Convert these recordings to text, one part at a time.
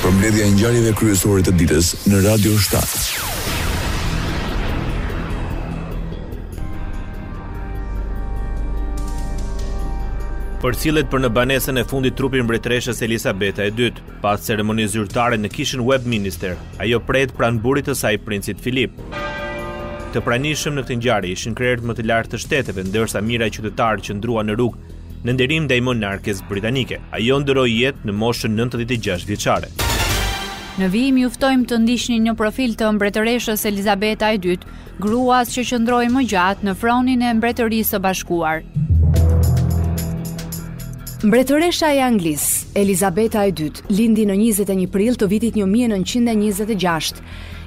Përmbledhja e ngjarjeve kryesore të ditës në Radio 7. përcillet për në banesën e fundit trupi i mbretëreshës Elisabeta e dytë. Pas ceremonisë zyrtare në kishën Westminster, ajo prehet pranë burrit të saj princit Filip. Të pranishëm në këtë ngjarje ishin krerët më të lartë të shteteve, ndërsa mijëra qytetarë qëndruan në rrugë në nderim ndaj monarkes britanike. Ajo ndërroi jetë në moshën nëntëdhjetë e gjashtë vjeçare. Në vijim ju ftojmë të ndiqni një profil të Mbretëreshës Elizabeta e Dytë, gruas që qëndroi më gjatë në fronin e Mbretërisë së Bashkuar. Mbretëresha e Anglisë, Elizabeta e Dytë, lindi në 21 prill të vitit 1926.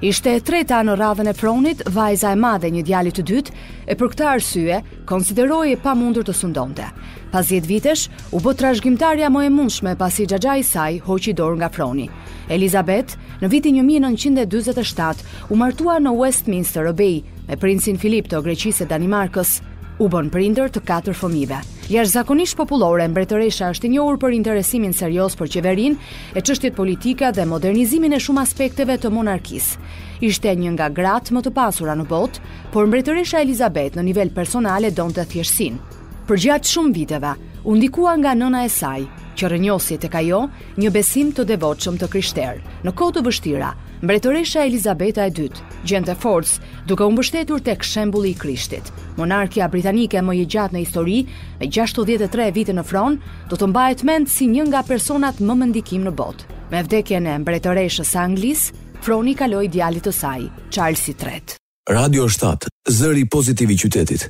Ishte e treta në radhën e fronit, vajza e madhe e një djali të dytë, e për këtë arsye, konsiderohej e pamundur të sundonte. Pas dhjetë vitesh, u bë trashëgimtarja më e mundshme pasi xhaxhai i saj hoqi dorë nga froni. Elizabeth, në vitin një mijë e nëntëqind e dyzet e shtatë, u martua në Westminster Abbey me princin Philip të Greqisë e Danimarkës. U bënë prindër të katër fëmijëve. Jashtëzakonisht popullore, mbretëresha është e njohur për interesimin serioz për qeverinë, e çështjet politike dhe modernizimin e shumë aspekteve të monarkisë. Ishte një nga gratë më të pasura në botë, Por mbretëresha Elizabeth në nivel personal e donte thjeshtësinë. Përgjatë shumë viteve, u ndikua nga nëna e saj, që rrënjosi tek ajo një besim të devotshëm të krishterë. Në kohë të vështira, mbretëresha Elizabeta e dytë gjente forcë duke u mbështetur tek shembulli i Krishtit. Monarkia britanike më e gjatë në histori, me 63 vite në fron, do të mbahet mend si një nga personat më me ndikim në botë. Me vdekjen e mbretëreshës së Anglisë, froni i kaloi djalit të saj, Charles III. Radio shtatë, zëri pozitiv i qytetit.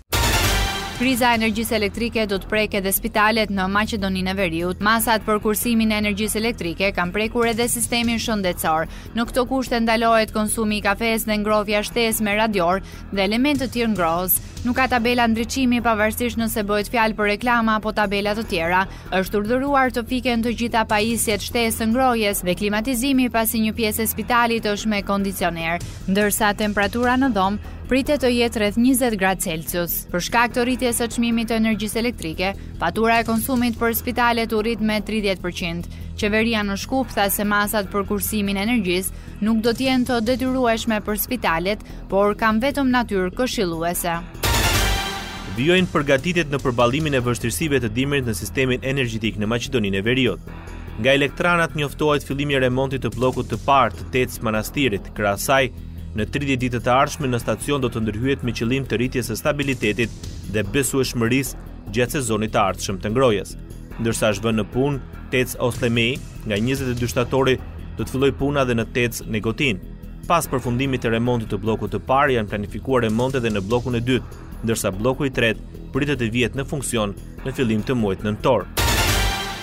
Kriza e energjisë elektrike do të prekë edhe spitalet në Maqedoninë e Veriut. Masat për kursimin e energjisë elektrike kanë prekur edhe sistemin shëndetësor. Në këto kushte ndalohet konsumi i kafesë dhe ngrohja shtesë me radior dhe elementë të tjerë ngrohës. Nuk ka tabela ndriçimi pavarësisht nëse bëhet fjalë për reklama apo tabela të tjera. Është urdhëruar të fiken të gjitha pajisjet shtesë të ngrohjes dhe klimatizimi pasi një pjesë e spitalit është me kondicionerë, ndërsa temperatura në dhomë pritet të jetë rreth 20 gradë Celsius. Për shkak të rritjes së çmimit të energjisë elektrike, fatura e konsumit për spitalet u rrit me 30%. Qeveria në Shkup tha se masat për kursimin e energjisë nuk do të jenë të detyrueshme për spitalet, Por kanë vetëm natyrë këshilluese. Vijojnë përgatitjet në përballimin e vështirësive të dimrit në sistemin energjitik në Maqedoninë e Veriut. Nga elektranat njoftohet fillimi i remontit të bllokut të parë të TEC Manastirit, krah saj, në 30 ditët e ardhshme në stacion do të ndërhyhet me qëllim të rritjes së stabilitetit dhe besueshmërisë gjatë sezonit të ardhshëm të ngrohjes. Ndërsa është vënë në punë TEC Osllomej, nga 22 shtatori do të fillojë puna dhe në TEC Negotinë. Pas përfundimit të remontit të bllokut të parë, janë planifikuar remonte dhe në bllokun e dytë, ndërsa blloku i tretë pritet të vihet në funksion në fillim të muajit nëntor.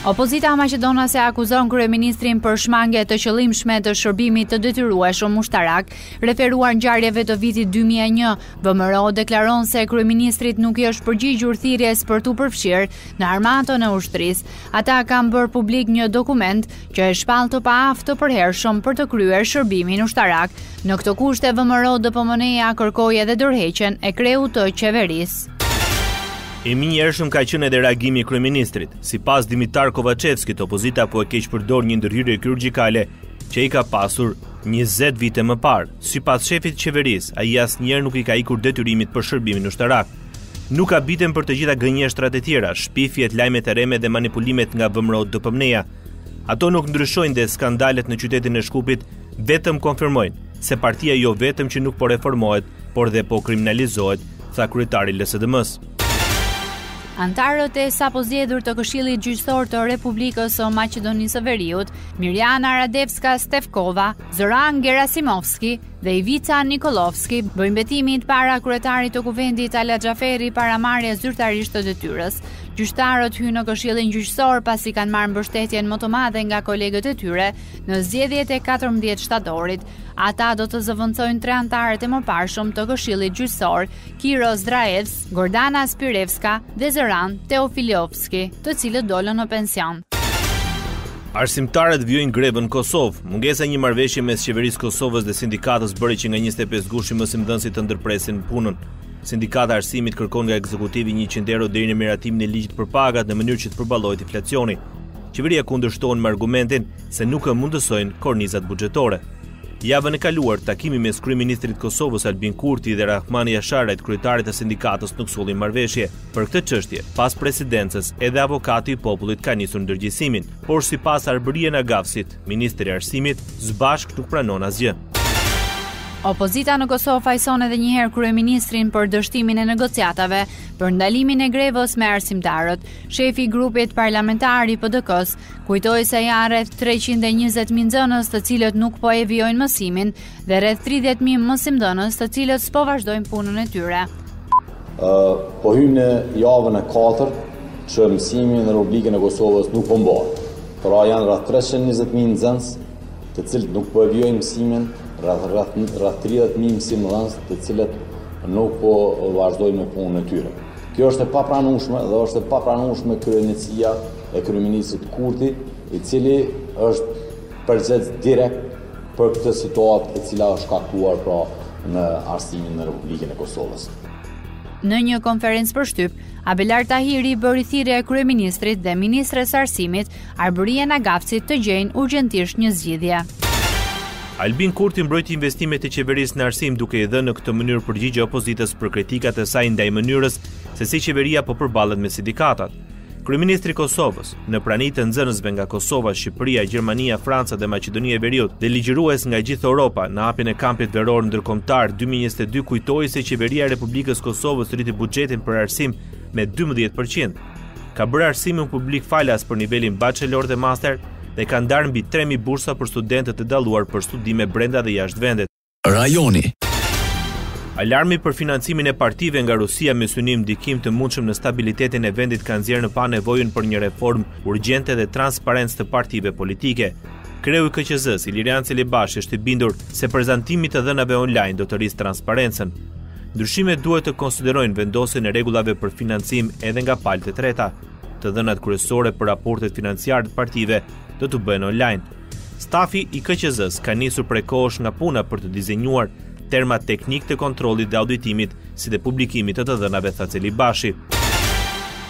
Opozita maqedonase akuzon kryeministrin për shmangie të qëllimshme të shërbimit të detyrueshëm ushtarak, referuar ngjarjeve të vitit 2001. VMRO deklaron se kryeministri nuk i është përgjigjur thirrjes për t'u përfshirë në armatën e ushtrisë. Ata kanë bërë publik një dokument që e shpall të paaftë të përhershëm për të kryer shërbimin ushtarak. Në këto kushte VMRO DPMNE-ja kërkoi edhe dorëheqjen e kreut të qeverisë. I menjëhershëm ka qenë edhe reagimi i kryeministrit. Sipas Dimitar Kovaçevskit, opozita po e keqpërdor një ndërhyrje kirurgjikale që i ka pasur 20 vite më parë. Sipas shefit të qeverisë, ai asnjëherë nuk i ka ikur detyrimit për shërbimin ushtarak. Nuk habitem për të gjitha gënjeshtrat e tjera, shpifjet, lajmet e rreme dhe manipulimet nga VMRO DPMNE-ja, Ato nuk ndryshojnë dhe skandalet në qytetin e Shkupit vetëm konfirmojnë se partia jo vetëm që nuk po reformohet, por dhe po kriminalizohet, tha kryetari i LSDM-së. Anëtarët e sapozgjedhur të Këshillit Gjyqësor të Republikës së Maqedonisë së Veriut, Mirjana Radevska Stefkova, Zoran Gerasimovski, dhe Ivica Nikolovski bëjnë betimin para kryetarit të Kuvendit Talat Xhaferi para marrjes zyrtarisht të detyrës. Gjyqtarët hynë në Këshillin Gjyqësor pasi kanë marrë mbështetjen më të madhe nga kolegët e tyre në zgjedhjet e 14 shtatorit. Ata do të zëvendësojnë tre anëtarët e mëparshëm të Këshillit Gjyqësor, Kiro Zdraevs, Gordana Spirevska dhe Zoran Teofilovski, të cilët dolën në pension. Arsimtarët vijojnë grevën në Kosovë. Mungesa e një marrëveshjeje mes qeverisë së Kosovës dhe sindikatës bëri që nga 25 gushti mësimdhënësit të ndërpresin punën. Sindikata e arsimit kërkon nga ekzekutivi 100 euro deri në miratimin e ligjit për pagat në mënyrë që të përballohet inflacioni. Qeveria kundërshton me argumentin se nuk e mundësojnë kornizat buxhetore. Javën e kaluar, takimi mes kryeministrit të Kosovës Albin Kurti dhe Rrahman Jasharajt, kryetarit të sindikatës nuk solli marrëveshje. Për këtë çështje, pas presidencës, edhe avokati i popullit ka nisur ndërgjegjësimin, por sipas Arbërie Nagavcit, ministre e Arsimit, SBASHK nuk pranon asgjë. Opozita në Kosovë fajëson edhe një herë kryeministrin për dështimin e negociatave për ndalimin e grevës me arsimtarët. Shefi i grupit parlamentar i PDK-s, Kujtoj se janë rreth 320 mijë nxënës të cilët nuk po e vijojnë mësimin dhe rreth 30 mijë mësimdhënës të cilët s'po vazhdojnë punën e tyre. Po hyn në javën e 4 që mësimi në Republikën e Kosovës nuk po mbahet. Pra janë rreth 320 mijë nxënës të cilët nuk po e vijojnë mësimin, rreth 30 mijë mësimdhënës të cilët nuk po vazhdojnë me punën e tyre. Kjo është e papranueshme dhe është e papranueshme kryeneçësia e kryeministrit Kurti, i cili është përgjegjës direkt për këtë situatë e cila është shkaktuar pra në arsimin në Republikën e Kosovës. Në një konferencë për shtyp, Abelard Tahiri i bëri thirrje kryeministrit dhe ministres së Arsimit, Arbërie Nagavcit të gjejnë urgjentisht një zgjidhje. Albin Kurti mbrojti investimet e qeverisë në arsim duke i dhënë në këtë mënyrë përgjigje opozitës për kritikat e saj ndaj mënyrës se si qeveria po përballet me sindikatat. Kryeministri i Kosovës, në prani të nxënësve nga Kosova, Shqipëria, Gjermania, Franca dhe Maqedonia e Veriut dhe ligjërues nga gjithë Europa në hapjen e Kampit Veror Ndërkombëtar 2022 kujtoi se Qeveria e Republikës së Kosovës rriti buxhetin për arsim me 12%. Ka bërë arsimin publik falas për nivelin bachelor dhe master dhe ka ndarë mbi 3000 bursa për studentët e dalluar për studime brenda dhe jashtë vendit. Rajoni. Alarmi për financimin e partive nga Rusia me synim ndikim të mundshëm në stabilitetin e vendit ka nxjerrë në pah nevojën për një reformë urgjente dhe transparencë të partive politike. Kreu i KQZ-së, Ilirjan Celibashi është i bindur se prezantimi i të dhënave online do të rrisë transparencën. Ndryshimet duhet të konsiderojnë vendosjen e rregullave për financim edhe nga palë të treta. Të dhënat kryesore për raportet financiare të partive do të bëhen online. Stafi i KQZ-së ka nisur prej kohësh nga puna për të dizenjuar termat teknikë të kontrollit dhe auditimit, si dhe publikimit të të dhënave, tha Celibashi.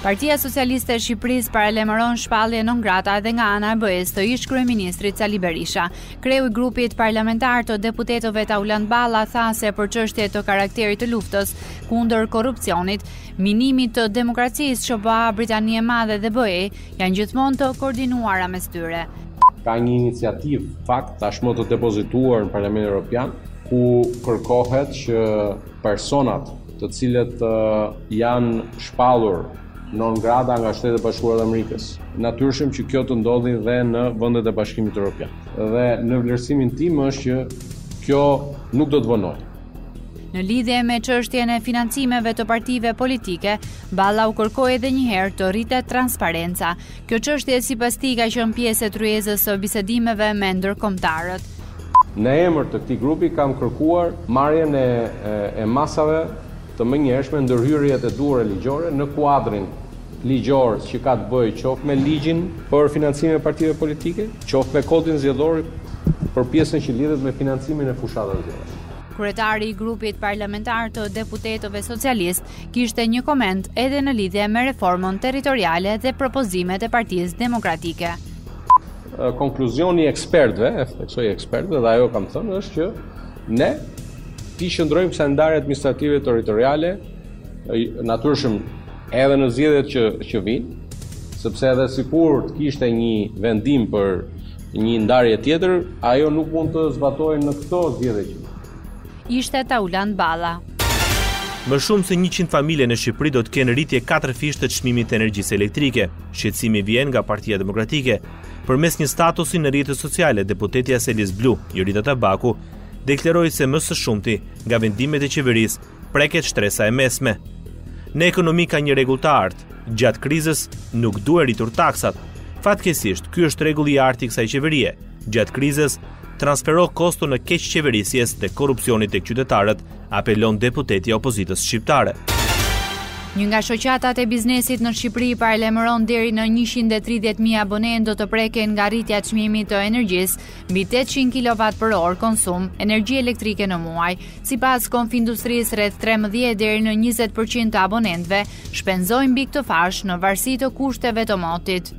Partia Socialiste e Shqipërisë paralajmëron shpallje non grata edhe nga ana e BE-së të ish kryeministrit Sali Berisha. Kreu i grupit parlamentar të deputetëve Taulant Balla tha se për çështje të karakterit të luftës kundër korrupsionit, minimit të demokracisë SHBA, Britania e Madhe dhe BE, Janë gjithmonë të koordinuara mes tyre. Ka një iniciativë fakt tashmë të depozituar në Parlamentin Europian, ku kërkohet që personat të cilët janë shpallur non grata nga Shtetet e Bashkuara të Amerikës. Natyrshëm që kjo të ndodhë dhe në vendet e Bashkimit Evropian. Dhe në vlerësimin tim është që kjo nuk do të vonojë. Në lidhje me çështjen e financimeve të partive politike, Balla u kërkoi edhe një herë të rritet transparenca. Kjo çështje sipas tij ka qenë pjesë e tryezës së bisedimeve me ndërkombëtarët. Në emër të këtij grupi kam kërkuar marrjen e masave të menjëhershme, ndërhyrjet e duhura ligjore në kuadrin ligjor që ka të bëjë qoftë me ligjin për financimin e partive politike, qoftë me kodin zgjedhor për pjesën që lidhet me financimin e fushatave zgjedhore. Kryetari i grupit parlamentar të deputetëve socialistë kishte një koment edhe në lidhje me reformën territoriale dhe propozimet e Partisë Demokratike. Konkluzioni i ekspertëve, e theksoj ekspertëve dhe ajo kam thënë është që ne t'i qëndrojmë kësaj ndarje administrative territoriale Natyrshëm edhe në zgjedhjet që që vijnë, sepse edhe sikur të kishte një vendim për një ndarje tjetër, ajo nuk mund të zbatohet në këto zgjedhje që Ishte Taulant Balla. Më shumë se 100 familje në Shqipëri do të kenë rritje 4 fish të çmimit të energjisë elektrike. Shqetësimi vjen nga Partia Demokratike. Përmes një statusi në rrjetet sociale, deputetja e selisë blu, Jorida Tabaku, deklaroi se më së shumti nga vendimet e qeverisë preket shtresa e mesme. Në ekonomi ka një rregull të artë, gjatë krizës nuk duhen rritur taksat. Fatkeqësisht, ky është rregulli i artë i kësaj qeverie. Gjatë krizës, transfero koston e keqqeverisjes dhe korrupsionit tek qytetarët, apelon deputetja e opozitës shqiptare. Një nga shoqatat e biznesit në Shqipëri paralajmëron deri në 130 mijë abonentë do të preken nga rritja e çmimit të energjisë mbi 800 kilovat për orë konsum energji elektrike në muaj. Sipas Konfindustrisë, rreth trembëdhjetë deri në njëzet për qind të abonentëve shpenzojnë mbi këtë fashë në varësi të kushteve të motit.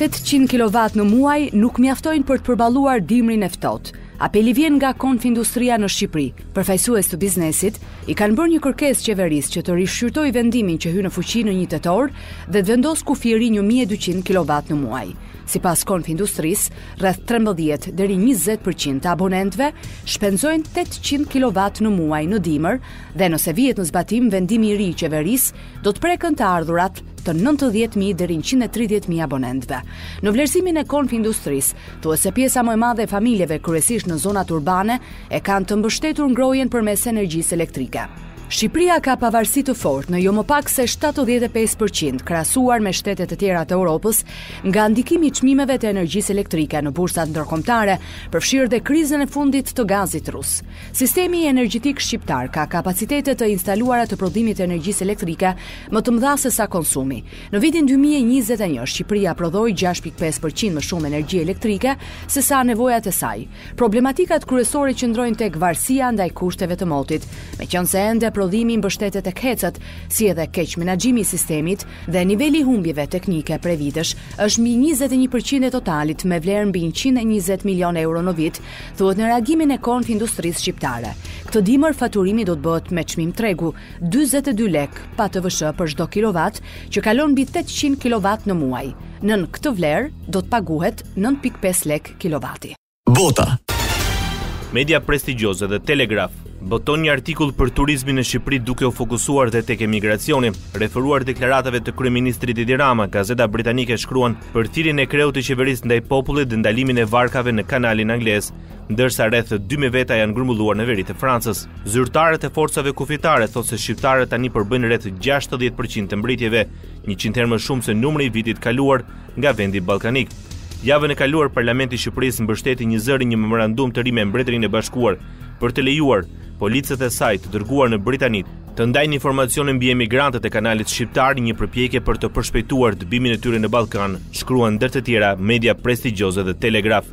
Tetëqind kilovat në muaj nuk mjaftojnë për të përballuar dimrin e ftohtë. Apeli vjen nga Konfindustria në Shqipëri. Përfaqësues të biznesit i kanë bërë një kërkesë qeverisë që të rishqyrtojë vendimin që hyn në fuqi në një tetor dhe të vendoset kufiri një mijë e dyqind kilovat në muaj. Sipas Konfindustrisë, rreth trembëdhjetë deri njëzet për qind të abonentëve shpenzojnë tetëqind kilovat në muaj në dimër dhe nëse vihet në zbatim vendimi i ri i qeverisë, do të preken të ardhurat e nëntëdhjetë mijë deri njëqind e tridhjetë mijë abonentëve. Në vlerësimin e Konfindustrisë, thuhet se pjesa më e madhe e familjeve, kryesisht në zonat urbane, e kanë të mbështetur ngrohjen përmes energjisë elektrike. Shqipëria ka pavarësi të fortë në jo më pak se shtatëdhjetë e pesë për qind krahasuar me shtetet e tjera të Europës Nga ndikimi i çmimeve të energjisë elektrike në bursat ndërkombëtare, përfshirë dhe krizën e fundit të gazit rus, sistemi energjetik shqiptar ka kapacitete të instaluara të prodhimit të energjisë elektrike më të mëdha se sa konsumi. Në vitin dy mijë e njëzet e një, Shqipëria prodhoi gjashtë pikë pesë për qind më shumë energji elektrike se sa nevojat e saj. Problematikat kryesore qëndrojnë tek varësia ndaj kushteve të motit. Meqenëse ende prodhimi mbështetet tek hecet, si edhe keqmenaxhimi i sistemit, dhe niveli i humbjeve teknike prej vitesh është mbi njëzet e një për qind e totalit me vlerë mbi njëqind e njëzet milionë euro në vit, thuhet në reagimin e Konfindustrisë Shqiptare. Këtë dimër faturimi do të bëhet me çmim tregu, dyzet e dy lekë pa TVSH për çdo kilovat, që kalon mbi tetëqind kilovat në muaj. Nën këtë vlerë do të paguhet nëntë pikë pesë lekë kilovati. Bota. Media prestigjioze The Telegraph boton një artikull për turizmin në Shqipëri duke u fokusuar dhe tek emigracioni. Referuar deklaratave të kryeministrit Edi Rama, gazeta britanike shkruan për thirrjen e kreut të qeverisë ndaj popullit dhe ndalimin e varkave në kanalin anglez, ndërsa rreth 2000 veta janë grumbulluar në veri të Francës. Zyrtarët e forcave kufitare thonë se shqiptarët tani përbëjnë rreth 60% të mbritjeve, 100 herë më shumë se numri i vitit kaluar, nga vendi ballkanik. Javën e kaluar Parlamenti i Shqipërisë mbështeti njëzëri një memorandum të ri me Mbretërinë e Bashkuar për të lejuar policët e saj të dërguar në Britani të ndajnë informacione mbi emigrantët e kanalit shqiptar, në një përpjekje për të përshpejtuar dëbimin e tyre në Ballkan, shkruan ndër të tjera media prestigjioze The Telegraph.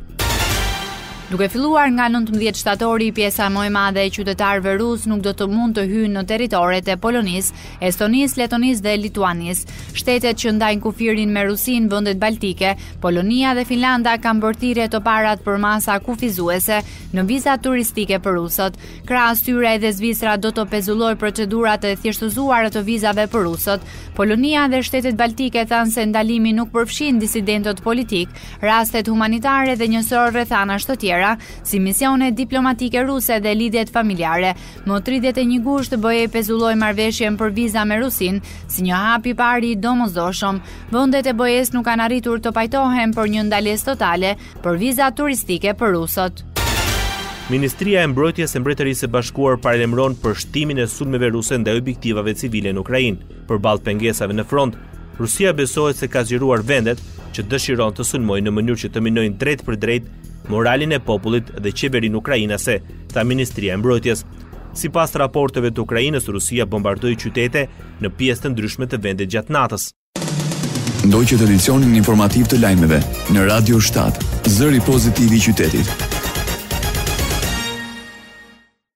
Duke filluar nga 19 shtatori, pjesa më e madhe e qytetarëve rusë nuk do të mund të hyjnë në territoret e Polonisë, Estonisë, Letonisë dhe Lituanisë, shtetet që ndajnë kufirin me Rusinë, vendet baltike, Polonia dhe Finlanda kanë bërë thirrje të parat për masa kufizuese në vizat turistike për rusët. Krahas tyre edhe Zvicra do të pezullojë procedurat e thjeshtëzuara të vizave për rusët. Polonia dhe shtetet baltike thanë se ndalimi nuk përfshin disidentët politikë, rastet humanitare dhe një sërë rrethanash të tjera, si misione diplomatike ruse dhe lidhjet familjare, Më tridhjetë e një gusht, BE pezulloi marrëveshjen për viza me Rusinë, si një hap i parë i domosdoshëm. Vendet e BE-së nuk kanë arritur të pajtohen për një ndalesë totale për viza turistike për rusët. Ministria e Mbrojtjes e Mbretërisë së Bashkuar paralajmëron për shtimin e sulmeve ruse ndaj objektivave civile në Ukrainë. Përballë pengesave në front, Rusia besohet se ka zgjeruar vendet që dëshiron të sulmojnë në mënyrë që të minojnë drejtpërdrejt moralin e popullit dhe qeverinë ukrainase, tha Ministria e Mbrojtjes. Sipas raporteve të Ukrainës, Rusia bombardoi qytete në pjesë të ndryshme të vendit gjatë natës. Ndoqët edicionin informativ të lajmeve në Radio 7, zëri pozitiv i qytetit.